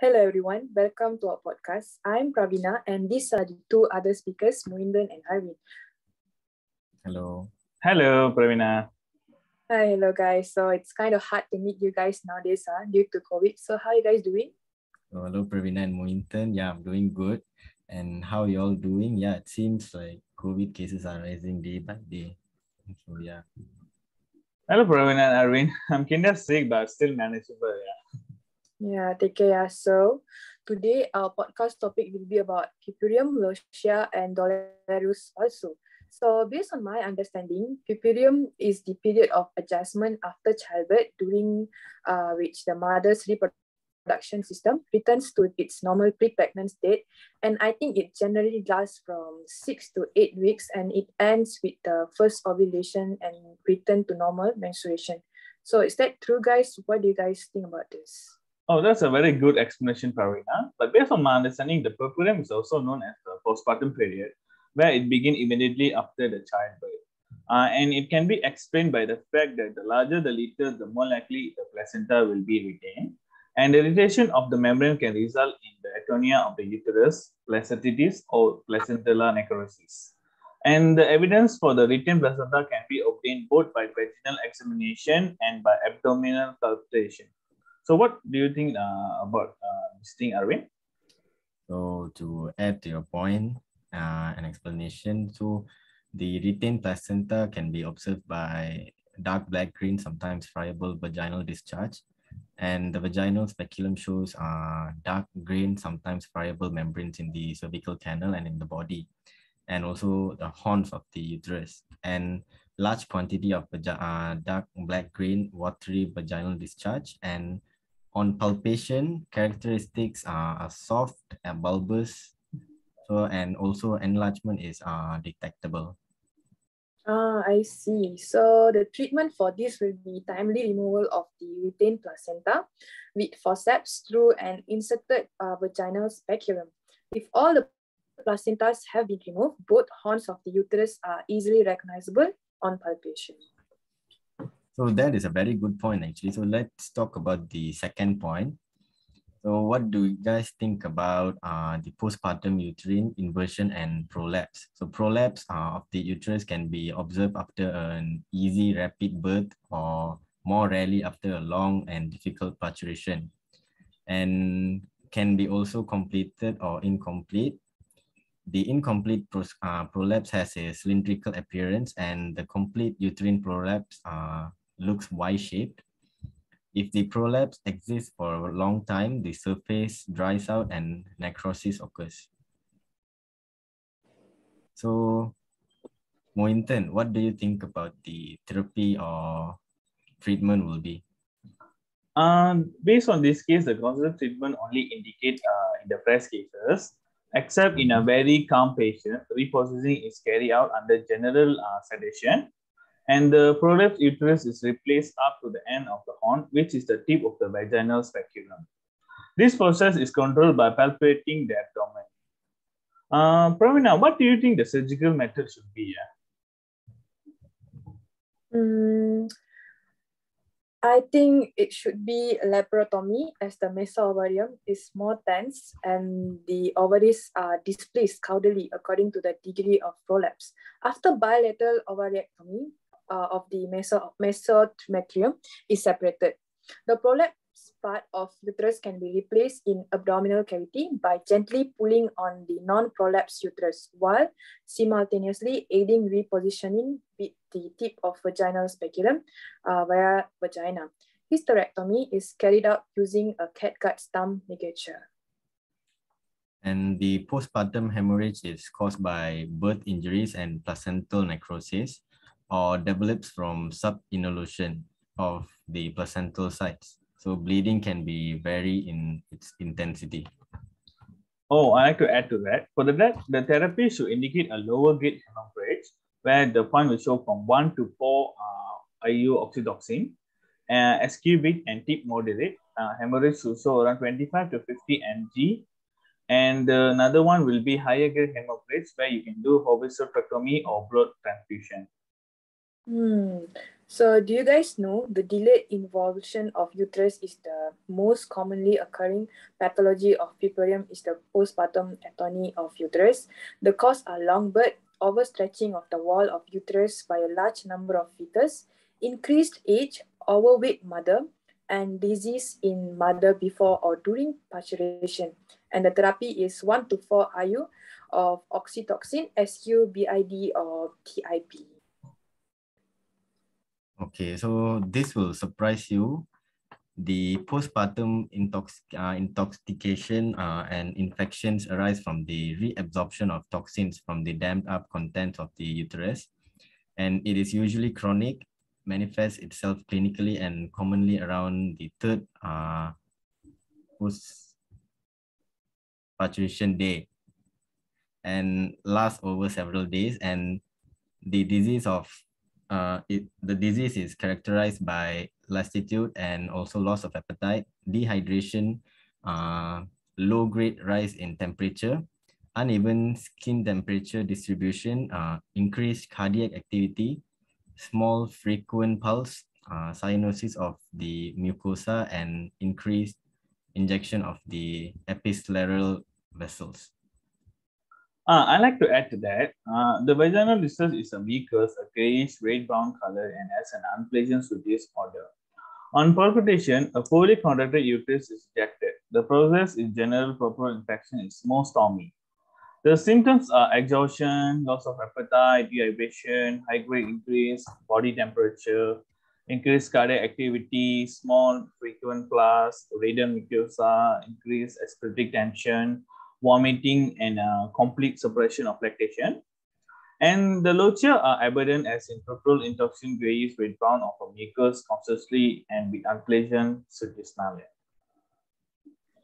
Hello, everyone. Welcome to our podcast. I'm Praveena, and these are the two other speakers, Mohinden and Arvin. Hello. Hello, Praveena. Hi, hello, guys. So it's kind of hard to meet you guys nowadays uh, due to COVID. So how are you guys doing? So, hello, Praveena and Mohinton. Yeah, I'm doing good. And how you all doing? Yeah, it seems like COVID cases are rising day by day. So yeah. Hello, Praveena and Arvin. I'm kind of sick, but still manageable. Yeah. Yeah, take care. So today our podcast topic will be about Puerperium, Lochia, and Dolores also. So based on my understanding, Puerperium is the period of adjustment after childbirth during uh, which the mother's reproduction system returns to its normal pre-pregnant state. And I think it generally lasts from six to eight weeks and it ends with the first ovulation and return to normal menstruation. So is that true, guys? What do you guys think about this? Oh, that's a very good explanation, Praveena. But based on my understanding, the puerperium is also known as the postpartum period, where it begins immediately after the childbirth. Uh, and it can be explained by the fact that the larger the litter, the more likely the placenta will be retained. And the irritation of the membrane can result in the atonia of the uterus, placentitis, or placental necrosis. And the evidence for the retained placenta can be obtained both by vaginal examination and by abdominal palpation. So what do you think uh, about uh, this thing, Arvin? So to add to your point, uh, an explanation. So the retained placenta can be observed by dark black green, sometimes friable vaginal discharge. And the vaginal speculum shows uh, dark green, sometimes friable membranes in the cervical canal and in the body, and also the horns of the uterus. And large quantity of uh, dark black green watery vaginal discharge and on palpation, characteristics are soft and bulbous, so and also enlargement is uh, detectable. Ah, I see. So the treatment for this will be timely removal of the retained placenta with forceps through an inserted uh, vaginal speculum. If all the placentas have been removed, both horns of the uterus are easily recognizable on palpation. So that is a very good point actually. So let's talk about the second point. So what do you guys think about uh, the postpartum uterine inversion and prolapse? So prolapse uh, of the uterus can be observed after an easy rapid birth or more rarely after a long and difficult parturition and can be also completed or incomplete. The incomplete pro uh, prolapse has a cylindrical appearance and the complete uterine prolapse uh, looks Y-shaped. If the prolapse exists for a long time, the surface dries out and necrosis occurs. So, Mohinton, what do you think about the therapy or treatment will be? Um, based on this case, the conservative treatment only indicate uh, in the fresh cases, except in a very calm patient, reprocessing is carried out under general uh, sedation and the prolapse uterus is replaced up to the end of the horn, which is the tip of the vaginal speculum. This process is controlled by palpating the abdomen. Uh, Praveena, what do you think the surgical method should be? Yeah? Mm, I think it should be laparotomy as the mesovarium is more tense and the ovaries are displaced caudally according to the degree of prolapse. After bilateral ovariectomy, uh, of the meso is separated. The prolapse part of uterus can be replaced in abdominal cavity by gently pulling on the non-prolapse uterus while simultaneously aiding repositioning with the tip of vaginal speculum uh, via vagina. Hysterectomy is carried out using a catgut stump ligature. And the postpartum hemorrhage is caused by birth injuries and placental necrosis or develops from subinvolution of the placental sites. So bleeding can be vary in its intensity. Oh, I like to add to that. For the the therapy should indicate a lower grade hemorrhage, where the point will show from 1 to 4 uh, IU oxytocin, uh, big and tip moderate. Uh, hemorrhage should show around 25 to 50 mg. And uh, another one will be higher grade hemorrhage, where you can do hovisotrachtomy or blood transfusion. Hmm. So do you guys know the delayed involution of uterus is the most commonly occurring pathology of puerperium is the postpartum atony of uterus. The cause are long birth, overstretching of the wall of uterus by a large number of fetus, increased age, overweight mother, and disease in mother before or during parturition. And the therapy is 1 to 4 IU of oxytocin, SU, BID, or TID. Okay, so this will surprise you. The postpartum intox uh, intoxication uh, and infections arise from the reabsorption of toxins from the dammed up contents of the uterus. And it is usually chronic manifests itself clinically and commonly around the third uh, post parturition day and lasts over several days and the disease of uh, it, the disease is characterized by lassitude and also loss of appetite, dehydration, uh, low grade rise in temperature, uneven skin temperature distribution, uh, increased cardiac activity, small frequent pulse, uh, cyanosis of the mucosa, and increased injection of the episcleral vessels. Uh, I like to add to that. Uh, the vaginal discharge is a mucus, a grayish red brown color, and has an unpleasant sweetish odor. On palpitation, a fully contracted uterus is detected. The process in general proper infection is more stormy. The symptoms are exhaustion, loss of appetite, dehydration, high grade increase, body temperature, increased cardiac activity, small frequent plus, radiant mucosa, increased excretic tension, vomiting, and uh, complete suppression of lactation. And the lochia are evident as in total intoxin grayish brown of a mucus consciously and with unpleasant suggestionalia.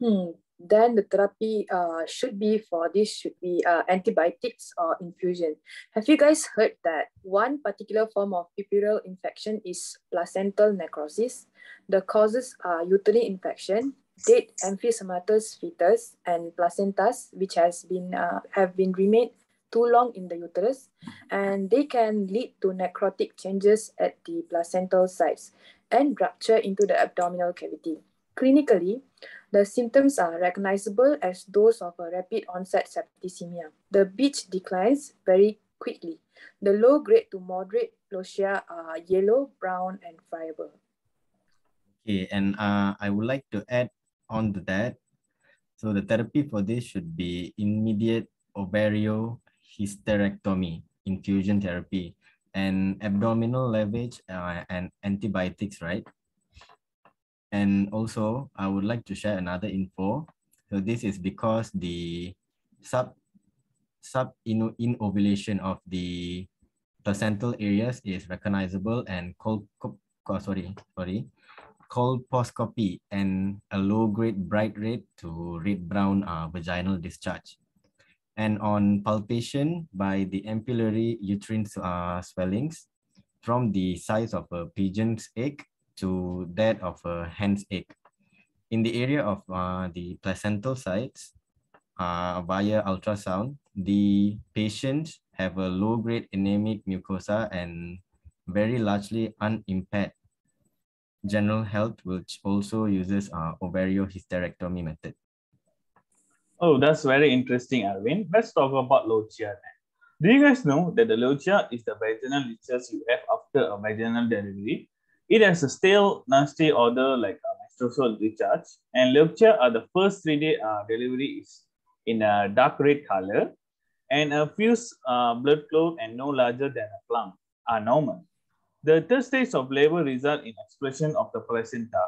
Hmm then the therapy uh, should be for this should be uh, antibiotics or infusion. Have you guys heard that one particular form of puerperal infection is placental necrosis? The causes are uterine infection, dead emphysematous fetus, and placentas, which has been uh, have been remained too long in the uterus, and they can lead to necrotic changes at the placental sites and rupture into the abdominal cavity. Clinically, the symptoms are recognizable as those of a rapid onset septicemia. The beach declines very quickly. The low grade to moderate lochia are yellow, brown, and friable. Okay, and uh, I would like to add on to that. So the therapy for this should be immediate ovario hysterectomy, infusion therapy, and abdominal lavage uh, and antibiotics, right? And also, I would like to share another info. So this is because the sub sub involution of the placental areas is recognizable and col sorry sorry colposcopy and a low grade bright red to red brown uh, vaginal discharge. And on palpation by the ampullary uterine uh, swellings from the size of a pigeon's egg to that of a hen's egg. In the area of uh, the placental sites, uh, via ultrasound, the patients have a low-grade anemic mucosa and very largely unimpaired general health, which also uses uh, ovariohysterectomy method. Oh, that's very interesting, Arvin. Let's talk about lochia then. Do you guys know that the lochia is the vaginal discharge you have after a vaginal delivery? It has a stale, nasty odor like a menstrual discharge. And lochia are the first three-day uh, delivery is in a dark red color. And a few uh, blood clot and no larger than a plum are normal. The third stage of labor result in expression of the placenta.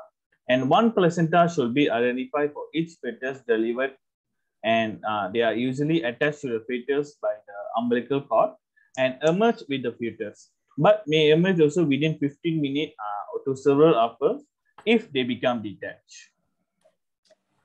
And one placenta should be identified for each fetus delivered. And uh, they are usually attached to the fetus by the umbilical cord and emerge with the fetus but may emerge also within 15 minutes uh, to several hours if they become detached.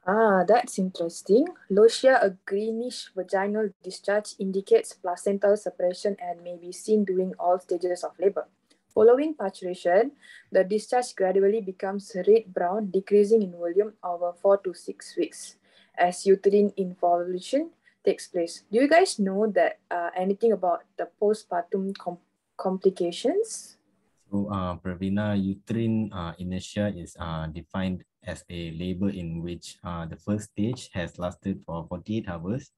Ah, that's interesting. Lochia, a greenish vaginal discharge, indicates placental separation and may be seen during all stages of labor. Following parturition, the discharge gradually becomes red-brown, decreasing in volume over four to six weeks as uterine involution takes place. Do you guys know that uh, anything about the postpartum com complications? So So, uh, Praveena, uterine uh, inertia is uh, defined as a labor in which uh, the first stage has lasted for 48 hours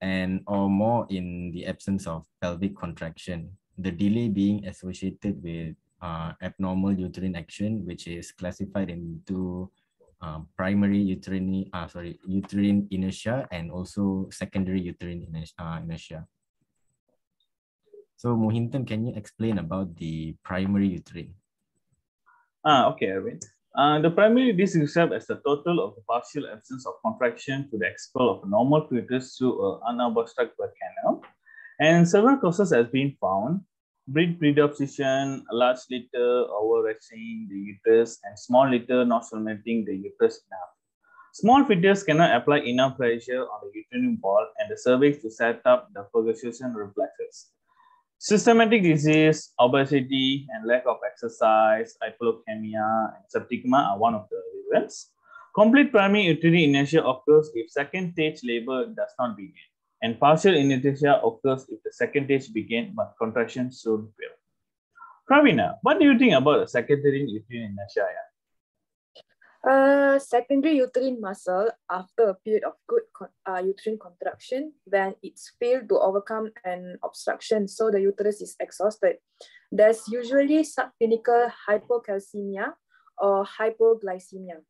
and or more in the absence of pelvic contraction. The delay being associated with uh, abnormal uterine action, which is classified into uh, primary uterine, uh, sorry, uterine inertia and also secondary uterine uh, inertia. So Mohinton, can you explain about the primary uterine? Ah, okay, Arvind. Uh, the primary is described as the total of the partial absence of contraction to the expel of a normal fetus through an unobstructed. And several causes have been found. Breed predisposition, large litter, overstretching the uterus, and small litter not stimulating the uterus enough. Small fetus cannot apply enough pressure on the uterine wall and the cervix to set up the Ferguson reflexes. Systematic disease, obesity, and lack of exercise, hypocalcemia, and septicemia are one of the reasons. Complete primary uterine inertia occurs if second stage labor does not begin, and partial inertia occurs if the second stage begin but contraction soon fail. Praveena, what do you think about the secondary uterine inertia? Uh, secondary uterine muscle, after a period of good con uh, uterine contraction, when it's failed to overcome an obstruction, so the uterus is exhausted, there's usually subclinical hypocalcemia or hypoglycemia.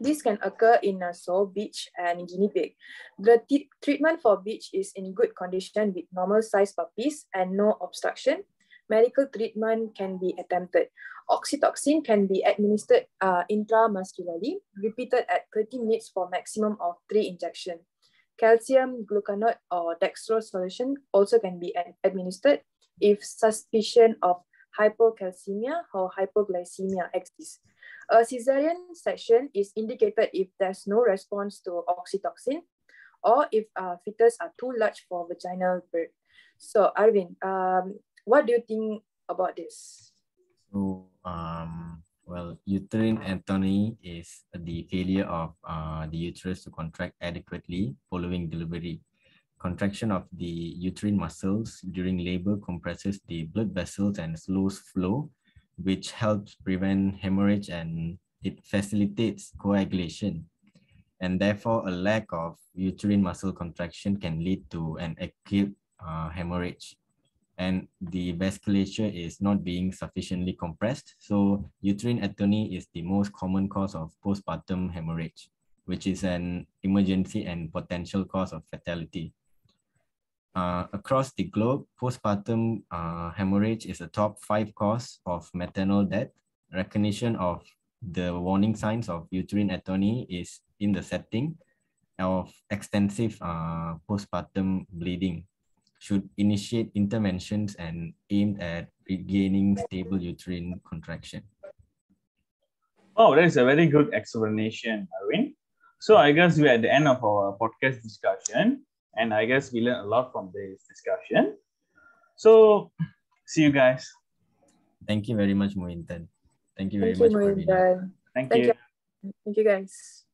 This can occur in a sow, bitch, and guinea pig. The treatment for bitch is in good condition with normal size puppies and no obstruction. Medical treatment can be attempted. Oxytocin can be administered uh, intramuscularly, repeated at 30 minutes for maximum of three injections. Calcium gluconate or dextrose solution also can be administered if suspicion of hypocalcemia or hypoglycemia exists. A cesarean section is indicated if there's no response to oxytocin or if uh, fetus are too large for vaginal birth. So Arvin, um, what do you think about this? So, um, well, uterine atony is the failure of uh, the uterus to contract adequately following delivery. Contraction of the uterine muscles during labor compresses the blood vessels and slows flow, which helps prevent hemorrhage and it facilitates coagulation. And therefore, a lack of uterine muscle contraction can lead to an acute uh, hemorrhage and the vasculature is not being sufficiently compressed. So uterine atony is the most common cause of postpartum hemorrhage, which is an emergency and potential cause of fatality. Uh, across the globe, postpartum uh, hemorrhage is a top five cause of maternal death. Recognition of the warning signs of uterine atony is in the setting of extensive uh, postpartum bleeding should initiate interventions and aimed at regaining stable uterine contraction. Oh, that's a very good explanation, Arvind. So I guess we're at the end of our podcast discussion, and I guess we learned a lot from this discussion. So see you guys. Thank you very much, Mohinton. Thank you very Thank much, you, Thank, Thank you. you. Thank you, guys.